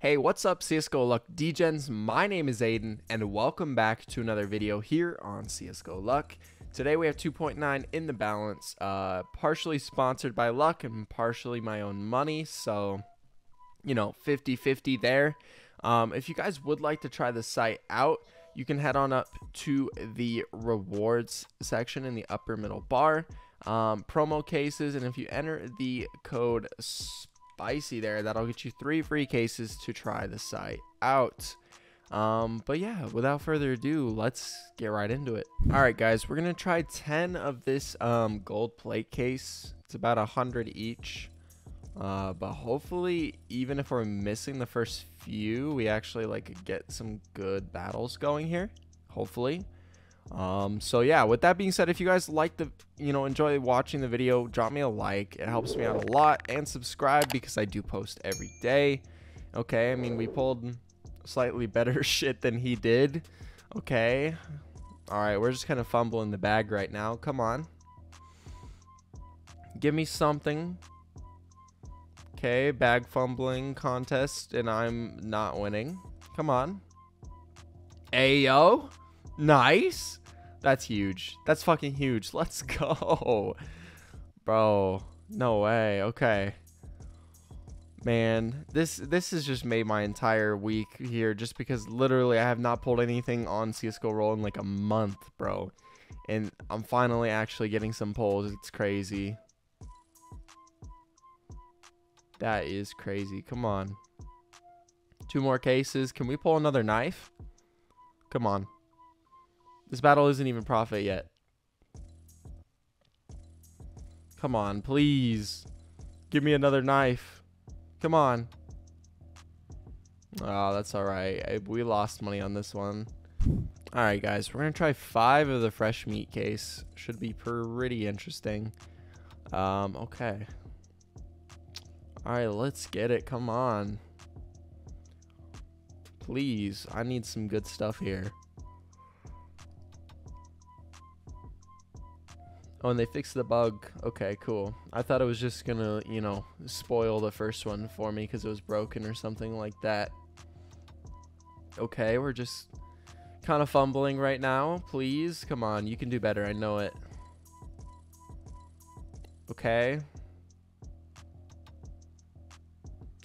Hey, what's up CSGO Luck Dgens? My name is Aiden and welcome back to another video here on CSGO Luck. Today we have 2.9 in the balance, uh, partially sponsored by Luck and partially my own money, so, you know, 50-50 there. Um, if you guys would like to try the site out, you can head on up to the rewards section in the upper middle bar, um, promo cases, and if you enter the code spicy there. That'll get you three free cases to try the site out. Um, but yeah, without further ado, let's get right into it. All right, guys, we're gonna try 10 of this um, gold plate case. It's about a hundred each. Uh, but hopefully, even if we're missing the first few, we actually like get some good battles going here. Hopefully. Um, so yeah, with that being said, if you guys like the, you know, enjoy watching the video, drop me a like. It helps me out a lot. And subscribe because I do post every day. Okay, I mean, we pulled slightly better shit than he did. Okay. Alright, we're just kind of fumbling the bag right now. Come on. Give me something. Okay, bag fumbling contest, and I'm not winning. Come on. Ayo. Nice. That's huge. That's fucking huge. Let's go. Bro, no way. Okay. Man, this this has just made my entire week here just because literally I have not pulled anything on CSGO roll in like a month, bro. And I'm finally actually getting some pulls. It's crazy. That is crazy. Come on. Two more cases. Can we pull another knife? Come on. This battle isn't even profit yet. Come on, please. Give me another knife. Come on. Oh, that's alright. We lost money on this one. Alright, guys. We're going to try five of the fresh meat case. Should be pretty interesting. Um, okay. Alright, let's get it. Come on. Please. I need some good stuff here. Oh, and they fixed the bug. Okay, cool. I thought it was just gonna, you know, spoil the first one for me because it was broken or something like that. Okay, we're just kind of fumbling right now. Please, come on. You can do better. I know it. Okay.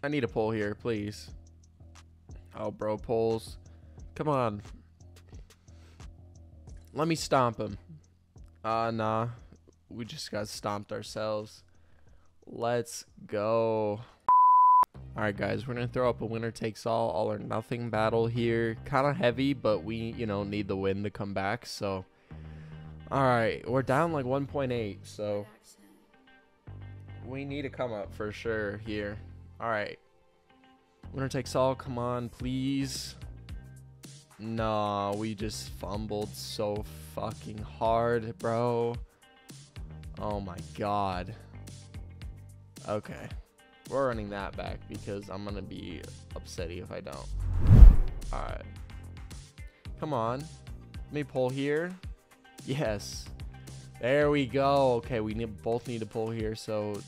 I need a pull here, please. Oh, bro, pulls. Come on. Let me stomp him. Uh, nah we just got stomped ourselves. Let's go. Alright guys, we're going to throw up a winner takes all, all or nothing battle here. Kind of heavy, but we, you know, need the win to come back. So, alright, we're down like 1.8. So, we need to come up for sure here. Alright. Winner takes all, come on, please. No, we just fumbled so fucking hard, bro. Oh my god. Okay. We're running that back because I'm going to be upsetty if I don't. Alright. Come on. Let me pull here. Yes. There we go. Okay, we need, both need to pull here, so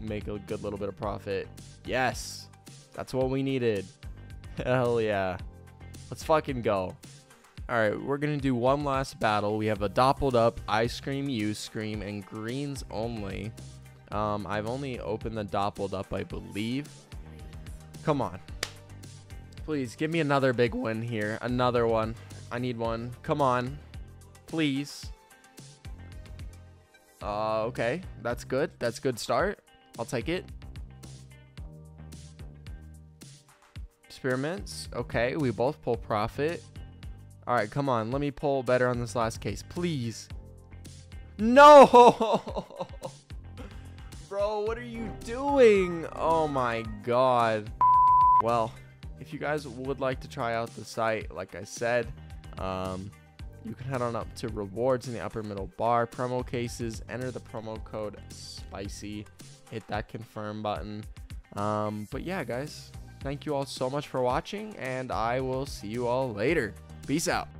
make a good little bit of profit. Yes. That's what we needed. Hell yeah. Let's fucking go. Alright, we're going to do one last battle. We have a doppeled up, ice cream, you scream, and greens only. Um, I've only opened the doppeled up, I believe. Come on. Please, give me another big win here. Another one. I need one. Come on. Please. Uh, okay. That's good. That's good start. I'll take it. Experiments. Okay, we both pull profit. All right, come on. Let me pull better on this last case, please. No! Bro, what are you doing? Oh my god. Well, if you guys would like to try out the site, like I said, um, you can head on up to rewards in the upper middle bar, promo cases, enter the promo code SPICY, hit that confirm button. Um, but yeah, guys, thank you all so much for watching, and I will see you all later. Peace out.